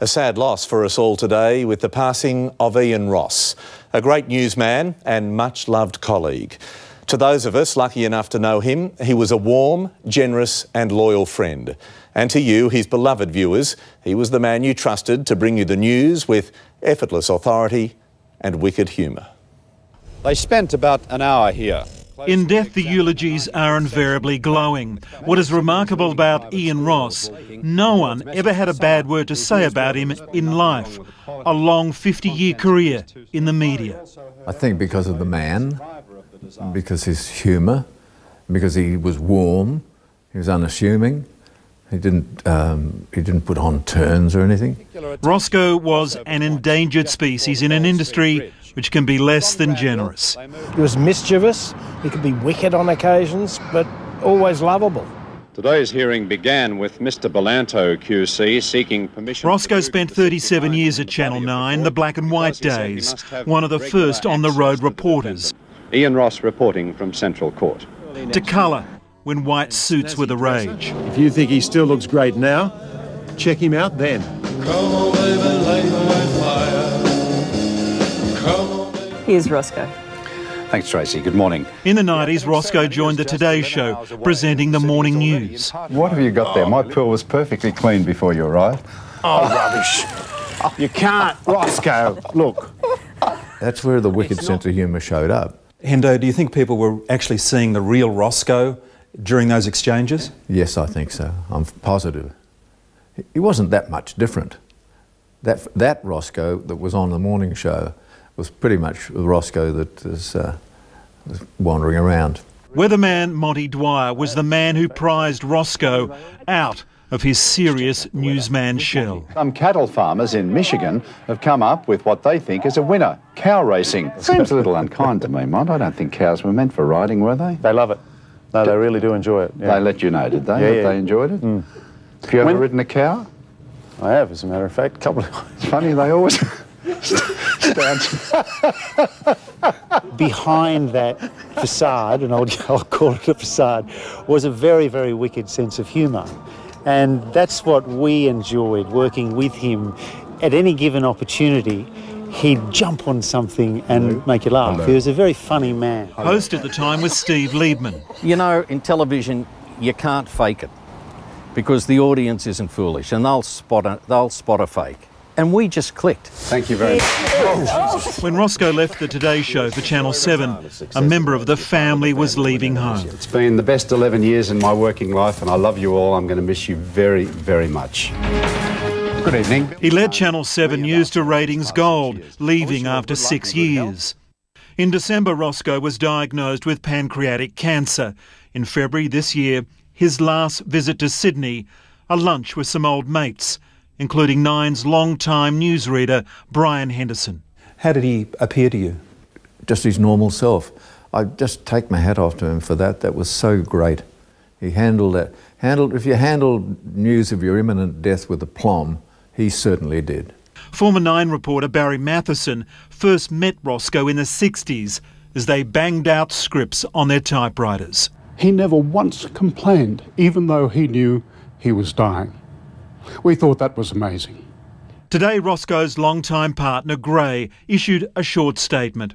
A sad loss for us all today with the passing of Ian Ross, a great newsman and much loved colleague. To those of us lucky enough to know him, he was a warm, generous, and loyal friend. And to you, his beloved viewers, he was the man you trusted to bring you the news with effortless authority and wicked humour. They spent about an hour here. In death, the eulogies are invariably glowing. What is remarkable about Ian Ross, no one ever had a bad word to say about him in life. A long 50 year career in the media. I think because of the man, because his humour, because he was warm, he was unassuming. He didn't, um, he didn't put on turns or anything. Roscoe was an endangered species in an industry which can be less than generous. He was mischievous, he could be wicked on occasions, but always lovable. Today's hearing began with Mr. Belanto QC seeking permission. Roscoe spent 37 years at Channel 9, the black and white days, one of the first on the road reporters. Ian Ross reporting from Central Court. To colour when white suits were the rage. If you think he still looks great now, check him out then. Here's Roscoe. Thanks, Tracy. Good morning. In the 90s, Roscoe joined the Today Show, presenting the morning news. What have you got there? My pool was perfectly clean before you arrived. Oh, rubbish. Oh, you can't, Roscoe. Look. That's where the wicked sense of humour showed up. Hendo, do you think people were actually seeing the real Roscoe during those exchanges? Yes, I think so. I'm positive. He wasn't that much different. That, that Roscoe that was on the morning show was pretty much the Roscoe that was, uh, was wandering around. Weatherman Monty Dwyer was the man who prized Roscoe out of his serious newsman shell. Some cattle farmers in Michigan have come up with what they think is a winner cow racing. Seems a little unkind to me, Mont. I don't think cows were meant for riding, were they? They love it. No, they really do enjoy it. Yeah. They let you know, did they? Yeah, yeah. they enjoyed it? Mm. Have you ever When- ridden a cow? I have, as a matter of fact, a couple of It's funny, they always stand. Behind that facade, and I'll, I'll call it a facade, was a very, very wicked sense of humour. And that's what we enjoyed working with him. At any given opportunity, he'd jump on something and make you laugh. He was a very funny man. Host at the time was Steve Liebmann. You know, in television, you can't fake it because the audience isn't foolish and they'll spot a, they'll spot a fake. And we just clicked. Thank you very much. When Roscoe left the Today Show for Channel 7, a member of the family was leaving home. It's been the best 11 years in my working life, and I love you all. I'm going to miss you very, very much. Good evening. He led Channel 7 News to ratings gold, leaving after six years. In December, Roscoe was diagnosed with pancreatic cancer. In February this year, his last visit to Sydney, a lunch with some old mates, including Nine's long-time newsreader, Brian Henderson. How did he appear to you? Just his normal self. I just take my hat off to him for that. That was so great. He handled that. Handled, if you handled news of your imminent death with aplomb, he certainly did. Former Nine reporter Barry Matheson first met Roscoe in the 60s as they banged out scripts on their typewriters. He never once complained, even though he knew he was dying. We thought that was amazing. Today, Roscoe's longtime partner, Gray, issued a short statement.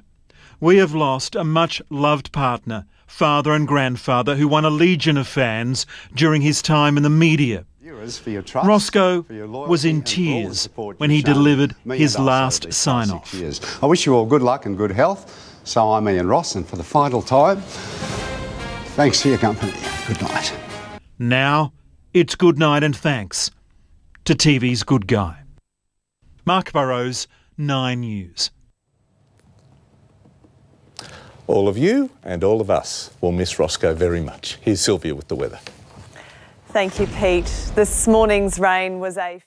We have lost a much loved partner, father and grandfather, who won a legion of fans during his time in the media. Roscoe was in tears when he delivered his last sign off. I wish you all good luck and good health. So I'm Ian Ross, and for the final time, thanks for your company. Good night. Now, it's good night and thanks to TV's good guy. Mark Burrows, Nine News. All of you and all of us will miss Roscoe very much. Here's Sylvia with the weather. Thank you, Pete. This morning's rain was a